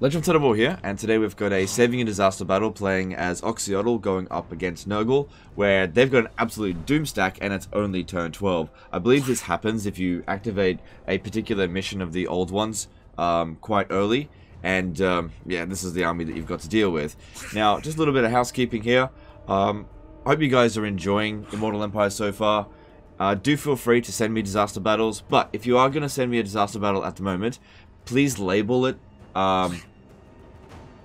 Legend of Total War here, and today we've got a Saving and Disaster battle playing as Oxyotl going up against Nurgle, where they've got an absolute doom stack and it's only turn 12. I believe this happens if you activate a particular mission of the old ones um, quite early, and um, yeah, this is the army that you've got to deal with. Now, just a little bit of housekeeping here. Um, hope you guys are enjoying Immortal Empire so far. Uh, do feel free to send me disaster battles, but if you are going to send me a disaster battle at the moment, please label it um,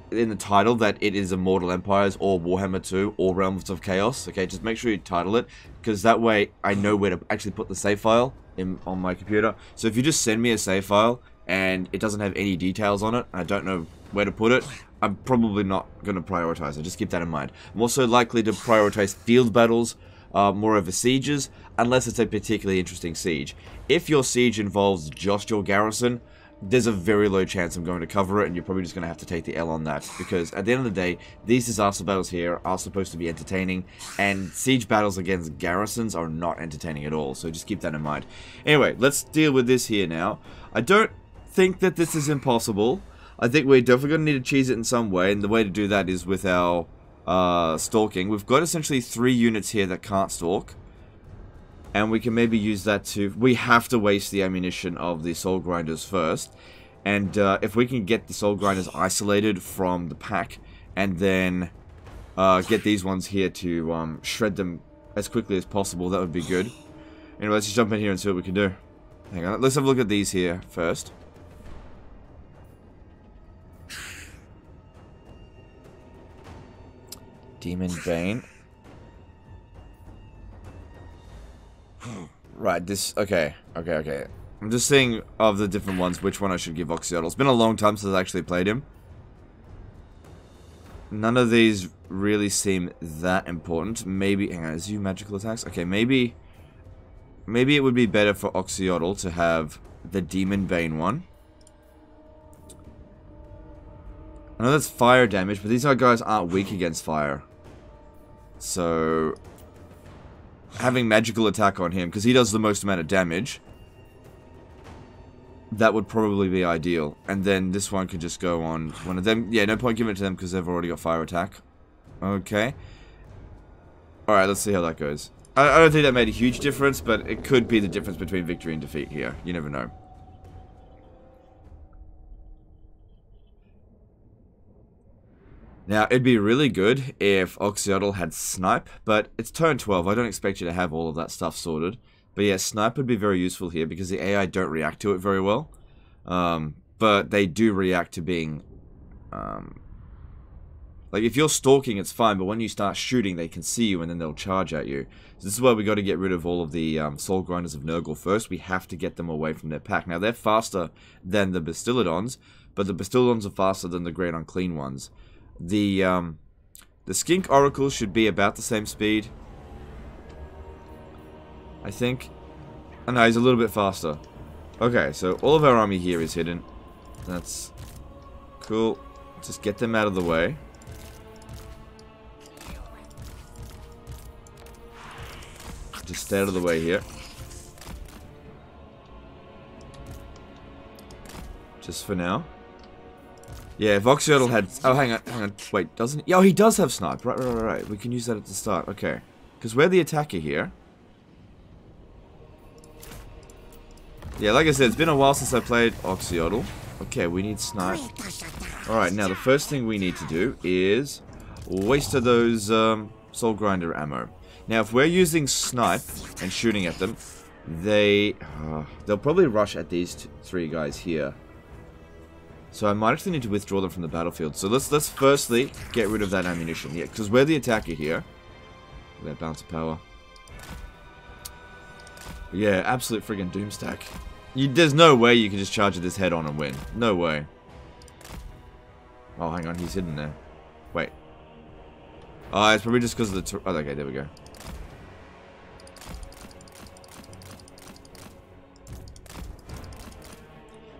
in the title that it is Immortal Empires or Warhammer 2 or Realms of Chaos. Okay, just make sure you title it because that way I know where to actually put the save file in on my computer. So if you just send me a save file and it doesn't have any details on it, I don't know where to put it, I'm probably not going to prioritize it. Just keep that in mind. I'm also likely to prioritize field battles uh, more over sieges, unless it's a particularly interesting siege. If your siege involves just your garrison, there's a very low chance I'm going to cover it, and you're probably just going to have to take the L on that. Because at the end of the day, these disaster battles here are supposed to be entertaining, and siege battles against garrisons are not entertaining at all, so just keep that in mind. Anyway, let's deal with this here now. I don't think that this is impossible. I think we're definitely going to need to cheese it in some way, and the way to do that is with our uh, stalking. We've got essentially three units here that can't stalk. And we can maybe use that to... We have to waste the ammunition of the Soul Grinders first. And uh, if we can get the Soul Grinders isolated from the pack, and then uh, get these ones here to um, shred them as quickly as possible, that would be good. Anyway, let's just jump in here and see what we can do. Hang on, let's have a look at these here first. Demon Bane. Right, this... Okay, okay, okay. I'm just seeing of the different ones which one I should give Oxyotl. It's been a long time since I actually played him. None of these really seem that important. Maybe... Hang on, is you magical attacks? Okay, maybe... Maybe it would be better for Oxyotl to have the Demon Bane one. I know that's fire damage, but these guys aren't weak against fire. So, having magical attack on him, because he does the most amount of damage, that would probably be ideal. And then this one could just go on one of them. Yeah, no point giving it to them because they've already got fire attack. Okay. Alright, let's see how that goes. I, I don't think that made a huge difference, but it could be the difference between victory and defeat here. You never know. Now, it'd be really good if Oxyotl had Snipe, but it's turn 12. I don't expect you to have all of that stuff sorted. But yeah, Snipe would be very useful here because the AI don't react to it very well. Um, but they do react to being... Um, like, if you're stalking, it's fine, but when you start shooting, they can see you and then they'll charge at you. So this is why we got to get rid of all of the um, Soul Grinders of Nurgle first. We have to get them away from their pack. Now, they're faster than the Bastiladons, but the Bastiladons are faster than the Great Unclean ones. The, um, the Skink Oracle should be about the same speed. I think. Oh, no, he's a little bit faster. Okay, so all of our army here is hidden. That's cool. Just get them out of the way. Just stay out of the way here. Just for now. Yeah, Oxyotl had... Oh, hang on, hang on. Wait, doesn't he? Oh, he does have Snipe. Right, right, right, right. We can use that at the start. Okay. Because we're the attacker here. Yeah, like I said, it's been a while since I played Oxyotl. Okay, we need Snipe. Alright, now the first thing we need to do is waste of those um, Soul Grinder ammo. Now, if we're using Snipe and shooting at them, they... Uh, they'll probably rush at these three guys here. So I might actually need to withdraw them from the battlefield. So let's let's firstly get rid of that ammunition. Yeah, because we're the attacker here. That balance of power. Yeah, absolute friggin' doomstack. You, there's no way you can just charge this head on and win. No way. Oh, hang on, he's hidden there. Wait. Oh, it's probably just because of the... Oh, okay, there we go.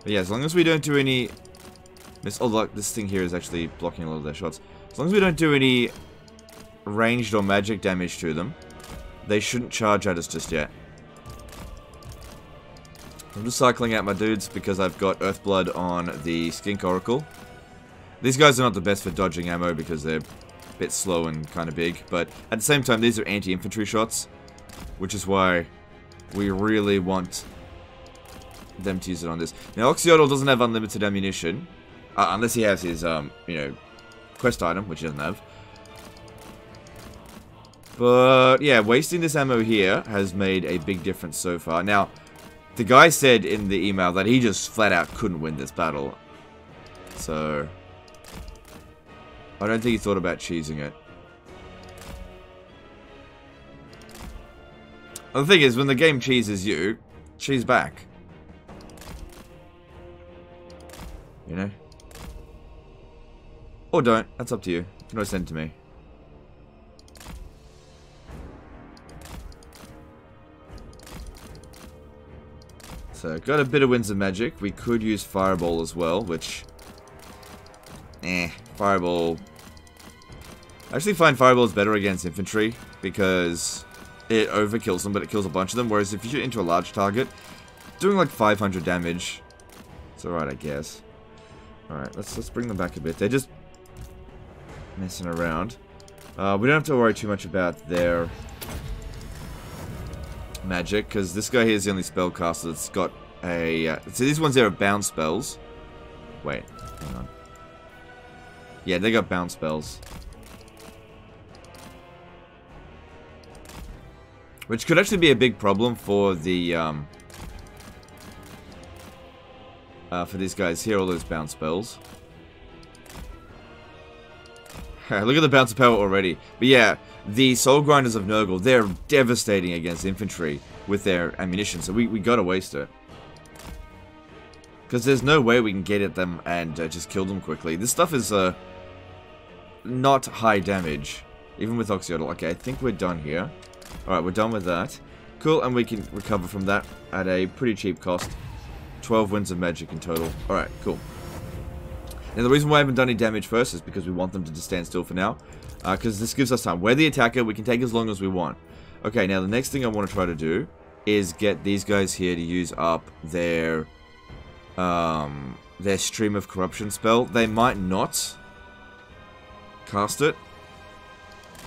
But yeah, as long as we don't do any this, oh look, this thing here is actually blocking a lot of their shots. As long as we don't do any ranged or magic damage to them, they shouldn't charge at us just yet. I'm just cycling out my dudes because I've got Earthblood on the Skink Oracle. These guys are not the best for dodging ammo because they're a bit slow and kind of big, but at the same time, these are anti-infantry shots, which is why we really want them to use it on this. Now, Oxyotl doesn't have unlimited ammunition, uh, unless he has his, um, you know, quest item, which he doesn't have. But, yeah, wasting this ammo here has made a big difference so far. Now, the guy said in the email that he just flat out couldn't win this battle. So, I don't think he thought about cheesing it. the thing is, when the game cheeses you, cheese back. You know? Or don't. That's up to you. You can always send it to me. So, got a bit of Winds of Magic. We could use Fireball as well, which... Eh, Fireball I actually find Fireball is better against infantry because it overkills them, but it kills a bunch of them. Whereas if you shoot into a large target, doing like 500 damage, it's alright, I guess. Alright, let's let's bring them back a bit. They're just messing around. Uh, we don't have to worry too much about their magic, because this guy here is the only spellcaster that's got a... Uh, so these ones there are bound spells. Wait, hang on. Yeah, they got bound spells. Which could actually be a big problem for the, um, uh, for these guys here, all those bound spells. Look at the balance of power already. But yeah, the Soul Grinders of Nurgle, they're devastating against infantry with their ammunition, so we, we gotta waste it. Because there's no way we can get at them and uh, just kill them quickly. This stuff is, uh, not high damage, even with Oxyotl. Okay, I think we're done here. Alright, we're done with that. Cool, and we can recover from that at a pretty cheap cost. 12 Winds of magic in total. Alright, cool. Now the reason why I haven't done any damage first is because we want them to just stand still for now. Because uh, this gives us time. We're the attacker, we can take as long as we want. Okay, now the next thing I want to try to do is get these guys here to use up their um, their Stream of Corruption spell. They might not cast it,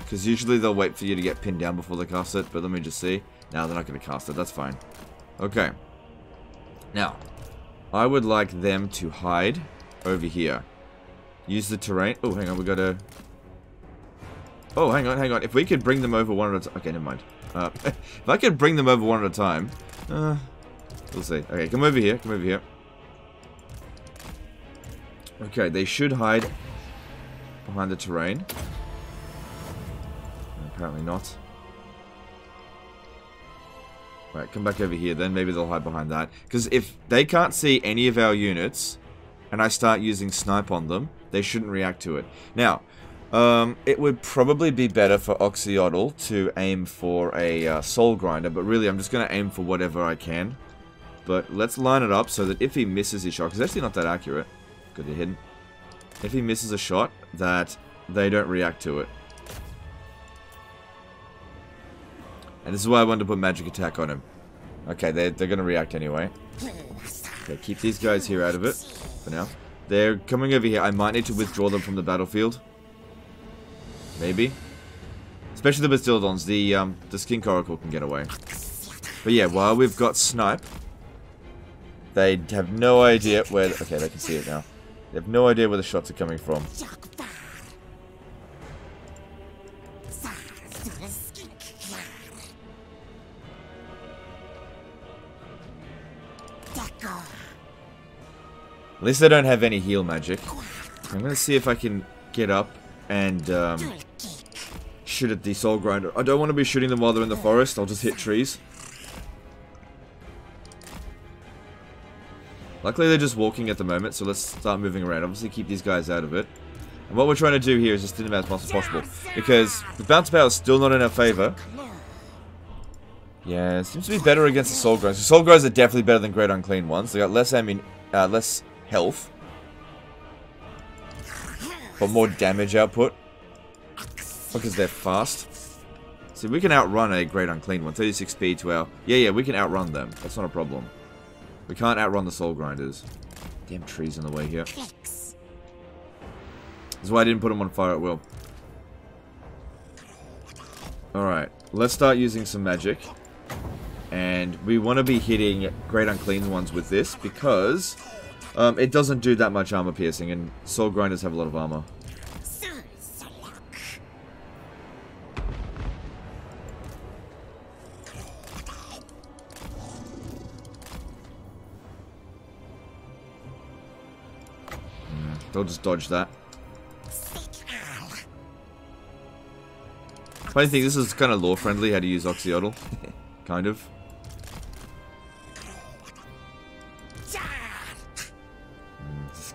because usually they'll wait for you to get pinned down before they cast it, but let me just see. Now they're not going to cast it, that's fine. Okay. Now, I would like them to hide over here. Use the terrain. Oh, hang on, we got to... Oh, hang on, hang on. If we could bring them over one at a time... Okay, never mind. Uh, if I could bring them over one at a time... Uh, we'll see. Okay, come over here, come over here. Okay, they should hide behind the terrain. Apparently not. Right, come back over here then. Maybe they'll hide behind that. Because if they can't see any of our units, and I start using snipe on them, they shouldn't react to it. Now, um, it would probably be better for Oxyotl to aim for a uh, Soul Grinder, but really I'm just going to aim for whatever I can. But let's line it up so that if he misses his shot, because it's actually not that accurate, good to hidden. If he misses a shot, that they don't react to it. And this is why I wanted to put magic attack on him. Okay, they're, they're going to react anyway. Okay, keep these guys here out of it for now. They're coming over here. I might need to withdraw them from the battlefield. Maybe. Especially the Bastiladons. The, um, the Skink Oracle can get away. But yeah, while we've got Snipe, they have no idea where... Okay, they can see it now. They have no idea where the shots are coming from. Least I don't have any heal magic. I'm gonna see if I can get up and um, shoot at the soul grinder. I don't want to be shooting them while they're in the forest. I'll just hit trees. Luckily they're just walking at the moment, so let's start moving around. Obviously keep these guys out of it. And what we're trying to do here is just in as much as possible. Because the bounce power is still not in our favor. Yeah, it seems to be better against the Soul Grinders. The Soul Grinders are definitely better than Great Unclean ones. They got less mean, uh, less health. But more damage output. Because they're fast. See, we can outrun a Great Unclean one. 36 speed to our... Yeah, yeah, we can outrun them. That's not a problem. We can't outrun the Soul Grinders. Damn trees in the way here. That's why I didn't put them on fire at will. Alright, let's start using some magic. And we want to be hitting Great Unclean ones with this because um, it doesn't do that much armor piercing and Soul Grinders have a lot of armor. They'll just dodge that. Funny thing, this is kind of lore friendly how to use Oxyotl. kind of.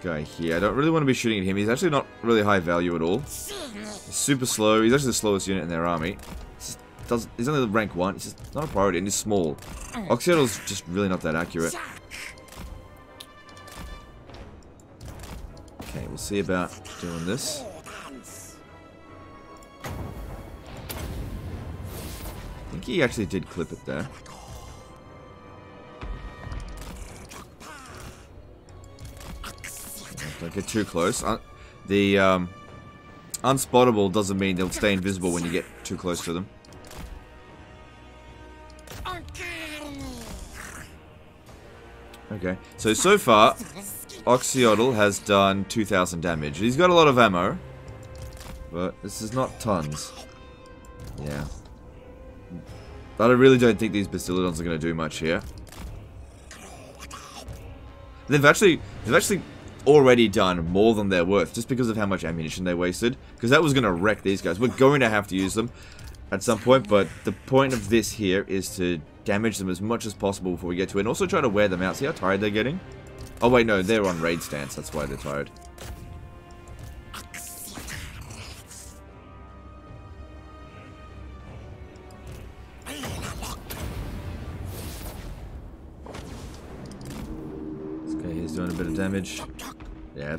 Guy here, I don't really want to be shooting at him. He's actually not really high value at all. He's super slow. He's actually the slowest unit in their army. He's, does, he's only rank 1. He's just not a priority and he's small. Oxyotl's just really not that accurate. Okay, we'll see about doing this. I think he actually did clip it there. Don't get too close. Uh, the um, unspottable doesn't mean they'll stay invisible when you get too close to them. Okay, so so far, Oxyotl has done 2,000 damage. He's got a lot of ammo, but this is not tons. Yeah. But I really don't think these Bastiladons are going to do much here. They've actually, they've actually already done more than they're worth, just because of how much ammunition they wasted. Because that was going to wreck these guys. We're going to have to use them at some point, but the point of this here is to damage them as much as possible before we get to it, and also try to wear them out. See how tired they're getting? Oh wait, no, they're on raid stance, that's why they're tired.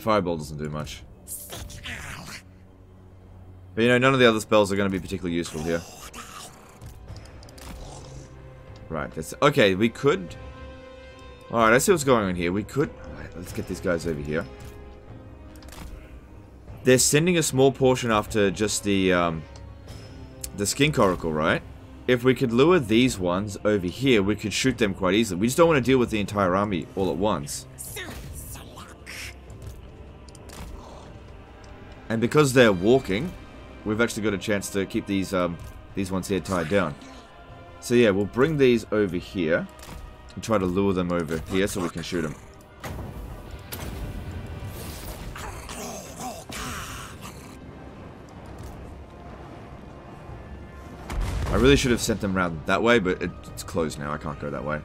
Fireball doesn't do much. But you know, none of the other spells are going to be particularly useful here. Right, that's... Okay, we could... Alright, I see what's going on here. We could... Right, let's get these guys over here. They're sending a small portion after just the, um... The Skink Oracle, right? If we could lure these ones over here, we could shoot them quite easily. We just don't want to deal with the entire army all at once. And because they're walking, we've actually got a chance to keep these um, these ones here tied down. So yeah, we'll bring these over here and try to lure them over here so we can shoot them. I really should have sent them around that way, but it's closed now. I can't go that way.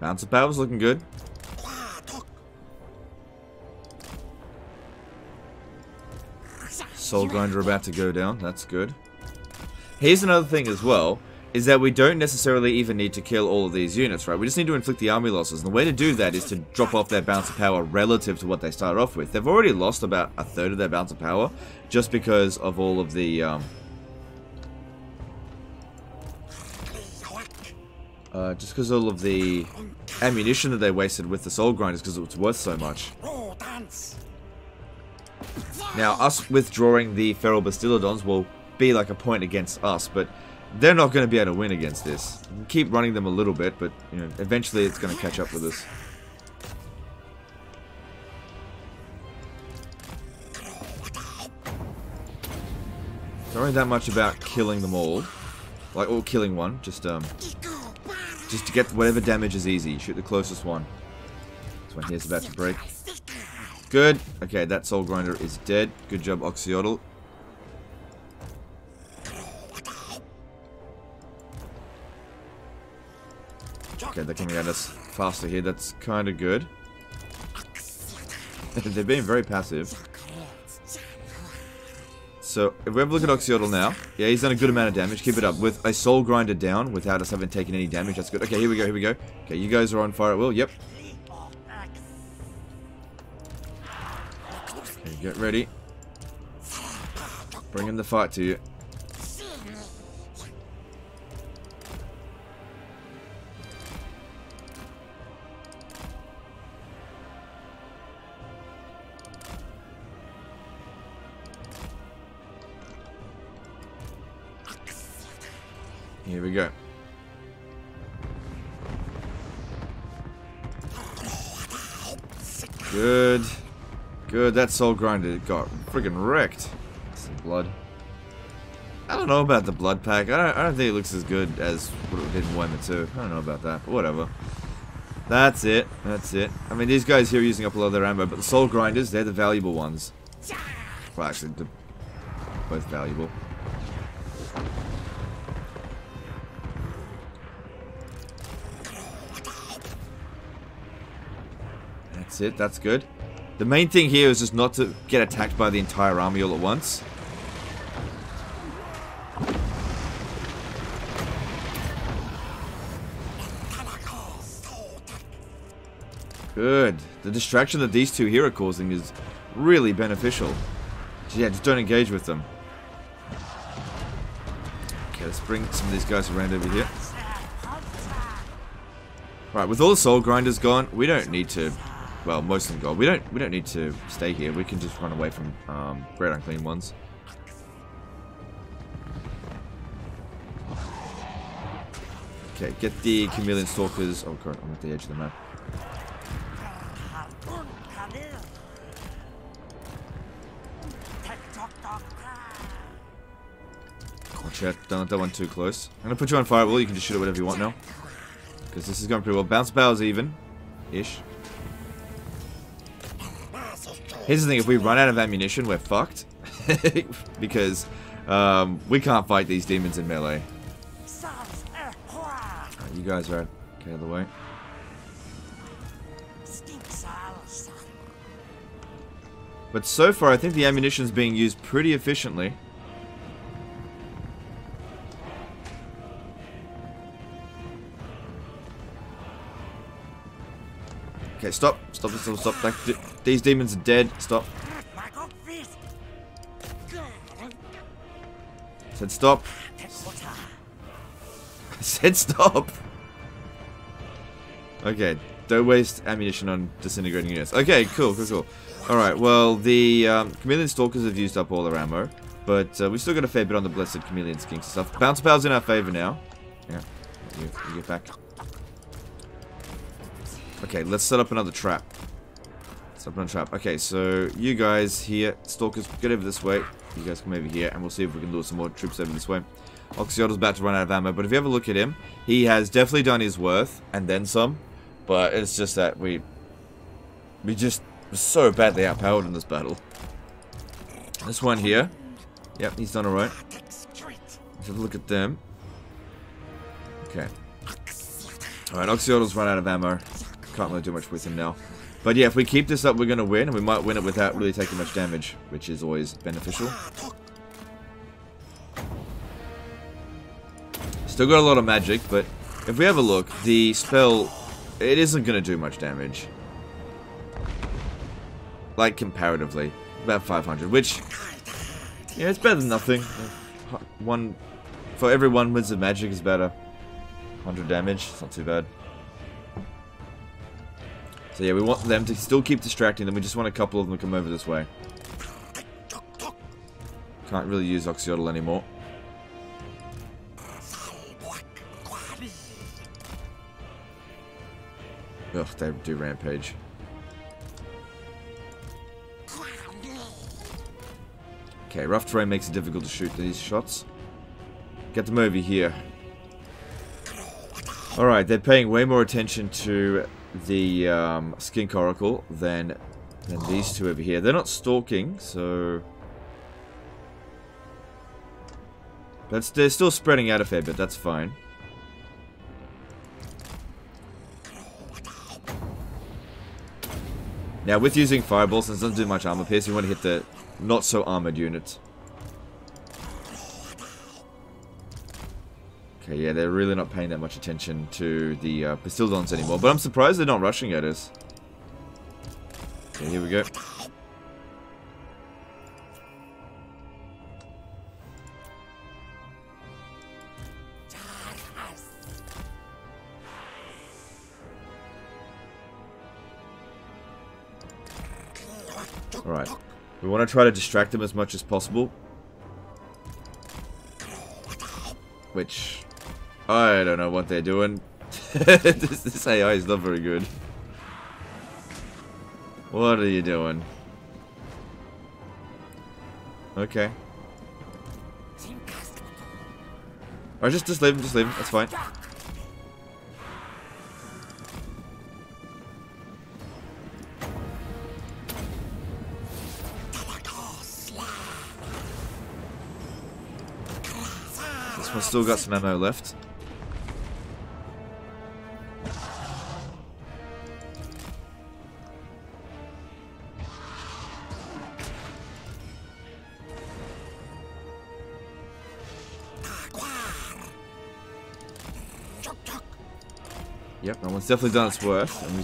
Bouncer power's looking good. Soul Grinder about to go down. That's good. Here's another thing as well, is that we don't necessarily even need to kill all of these units, right? We just need to inflict the army losses. And the way to do that is to drop off their balance of power relative to what they started off with. They've already lost about a third of their balance of power just because of all of the... Um, uh, just because all of the ammunition that they wasted with the soul grinders because it was worth so much. Now, us withdrawing the Feral Bastiladons will be like a point against us, but they're not going to be able to win against this. keep running them a little bit, but you know, eventually it's going to catch up with us. Don't worry that much about killing them all. Like, or killing one, just, um... Just to get whatever damage is easy. Shoot the closest one. This one here's about to break. Good. Okay, that Soul Grinder is dead. Good job, Oxyotl. Okay, they're coming at us faster here. That's kind of good. they're being very passive. So, if we have a look at Oxyotl now, yeah, he's done a good amount of damage. Keep it up. With a Soul Grinder down, without us having taken any damage, that's good. Okay, here we go, here we go. Okay, you guys are on fire at will. Yep, Get ready. Bringing the fight to you. Here we go. Good. Good. That soul grinder got friggin' wrecked. Some blood. I don't know about the blood pack. I don't, I don't think it looks as good as what it did in Warhammer 2. I don't know about that. But whatever. That's it. That's it. I mean, these guys here are using up a lot of their ammo, but the soul grinders, they're the valuable ones. Well, actually, they're both valuable. That's it. That's good. The main thing here is just not to get attacked by the entire army all at once. Good. The distraction that these two here are causing is really beneficial. Yeah, just don't engage with them. Okay, let's bring some of these guys around over here. Right, with all the soul grinders gone, we don't need to well, most of them gone. We don't we don't need to stay here. We can just run away from um, great unclean ones. Okay, get the chameleon stalkers. Oh god, I'm at the edge of the map. Out, don't that one too close. I'm gonna put you on fireball, you can just shoot it whatever you want now. Because this is going pretty well. Bounce power's even. Ish. Here's the thing, if we run out of ammunition, we're fucked. because um, we can't fight these demons in melee. you guys are okay out of the way. But so far, I think the ammunition is being used pretty efficiently. Okay, stop. Stop, stop, stop. These demons are dead. Stop. said stop. I said stop. Okay, don't waste ammunition on disintegrating units. Okay, cool, cool, cool. Alright, well, the um, Chameleon Stalkers have used up all their ammo, but uh, we still got a fair bit on the Blessed Chameleon Skinks stuff. Bounce Power's in our favor now. Yeah, you, you get back. Okay, let's set up another trap. Set up another trap. Okay, so you guys here, Stalkers, get over this way. You guys come over here, and we'll see if we can lure some more troops over this way. Oxyotl's about to run out of ammo, but if you have a look at him, he has definitely done his worth, and then some. But it's just that we... We just were so badly outpowered in this battle. This one here. Yep, he's done alright. Let's have a look at them. Okay. Alright, Oxyotl's run out of ammo. Can't really do much with him now. But yeah, if we keep this up, we're going to win, and we might win it without really taking much damage, which is always beneficial. Still got a lot of magic, but if we have a look, the spell, it isn't going to do much damage. Like, comparatively. About 500, which, yeah, it's better than nothing. One, for every one winds of magic is about a 100 damage. It's not too bad. So yeah, we want them to still keep distracting them. We just want a couple of them to come over this way. Can't really use Oxyotl anymore. Ugh, they do rampage. Okay, rough terrain makes it difficult to shoot these shots. Get them over here. Alright, they're paying way more attention to the um, Skink Oracle than, than these two over here. They're not stalking, so... But they're still spreading out a fair bit, that's fine. Now, with using Fireballs, since it doesn't do much armor pierce, you want to hit the not-so-armored units. Okay, yeah, they're really not paying that much attention to the uh, anymore. But I'm surprised they're not rushing at us. Okay, here we go. Alright. We want to try to distract them as much as possible. Which I don't know what they're doing. this, this AI is not very good. What are you doing? Okay. Or just, just leave him, just leave him, that's fine. This one's still got some ammo left. One's definitely done its worth, and we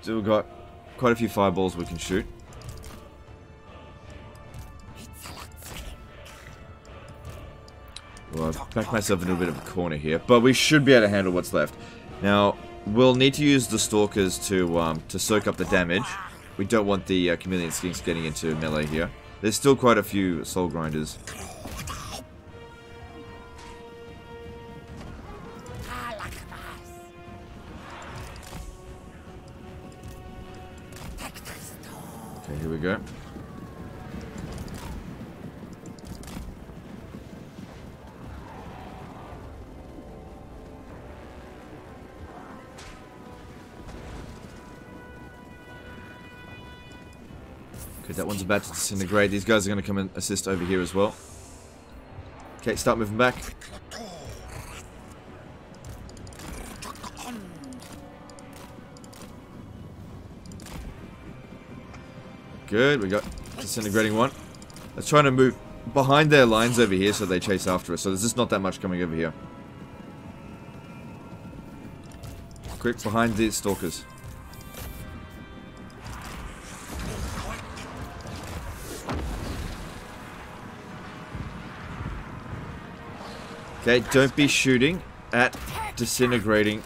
still got quite a few fireballs we can shoot. Well, I've backed myself into a bit of a corner here, but we should be able to handle what's left. Now, we'll need to use the Stalkers to um, to soak up the damage. We don't want the uh, Chameleon Skinks getting into melee here. There's still quite a few Soul Grinders. Here we go. Okay, that one's about to disintegrate. These guys are going to come and assist over here as well. Okay, start moving back. Good, we got disintegrating one. Let's try to move behind their lines over here so they chase after us. So there's just not that much coming over here. Quick, behind these stalkers. Okay, don't be shooting at disintegrating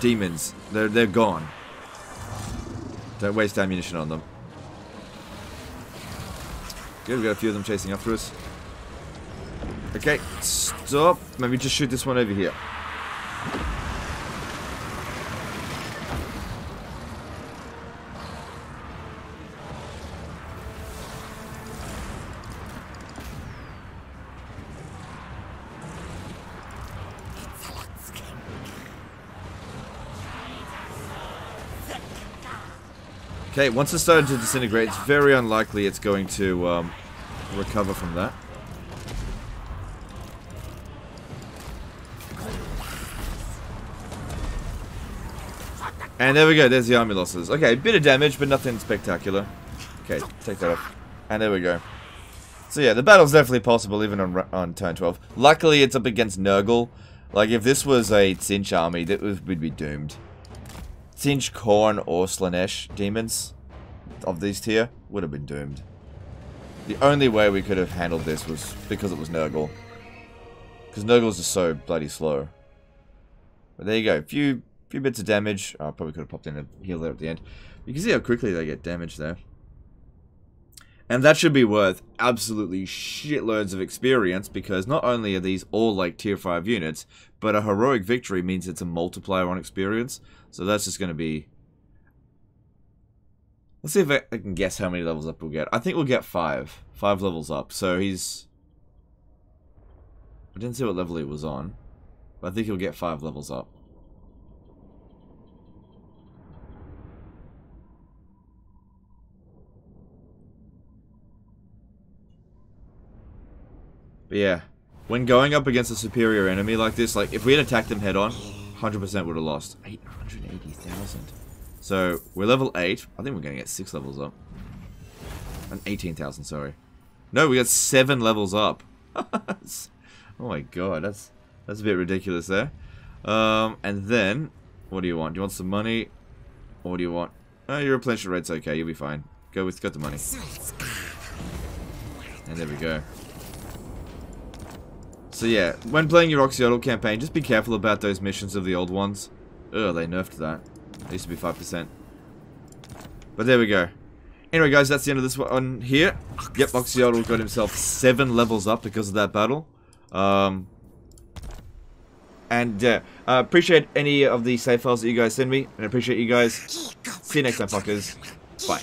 demons. They're they're gone. Don't waste ammunition on them. Good, we got a few of them chasing after us. Okay, stop. Maybe just shoot this one over here. Okay, once it started to disintegrate, it's very unlikely it's going to um, recover from that. And there we go, there's the army losses. Okay, a bit of damage, but nothing spectacular. Okay, take that off. And there we go. So yeah, the battle's definitely possible even on on turn 12. Luckily, it's up against Nurgle. Like, if this was a Tzeentch army, that would be doomed. Tzeentch, Khorne, or Slaanesh demons of these tier would have been doomed. The only way we could have handled this was because it was Nurgle. Because Nurgles are so bloody slow. But there you go. Few few bits of damage. I probably could have popped in a heal there at the end. You can see how quickly they get damaged there. And that should be worth absolutely shitloads of experience because not only are these all like tier 5 units, but a heroic victory means it's a multiplier on experience. So that's just going to be... Let's see if I, I can guess how many levels up we'll get. I think we'll get 5. 5 levels up. So he's... I didn't see what level he was on. But I think he'll get 5 levels up. But yeah, when going up against a superior enemy like this, like if we had attacked them head on, 100% would have lost. 880,000. So we're level 8. I think we're going to get 6 levels up. And 18,000, sorry. No, we got 7 levels up. oh my god, that's that's a bit ridiculous there. Um, and then, what do you want? Do you want some money? Or what do you want? Oh, your replenishment rate's okay, you'll be fine. Go with, got the money. And there we go. So yeah, when playing your Oxyotl campaign, just be careful about those missions of the old ones. Ugh, they nerfed that. It used to be 5%. But there we go. Anyway guys, that's the end of this one here. Yep, Oxyotl got himself 7 levels up because of that battle. Um, And uh, uh, appreciate any of the save files that you guys send me, and appreciate you guys. See you next time, fuckers. Bye.